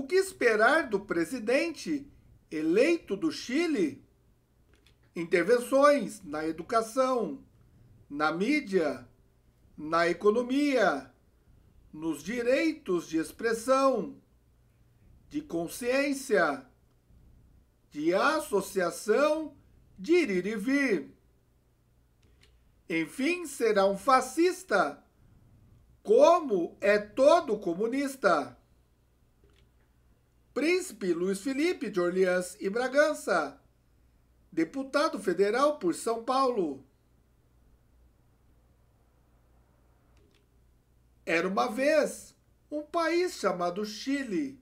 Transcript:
O que esperar do presidente eleito do Chile? Intervenções na educação, na mídia, na economia, nos direitos de expressão, de consciência, de associação, de ir e vir. Enfim, será um fascista, como é todo comunista. Príncipe Luiz Felipe de Orleans e Bragança, deputado federal por São Paulo. Era uma vez um país chamado Chile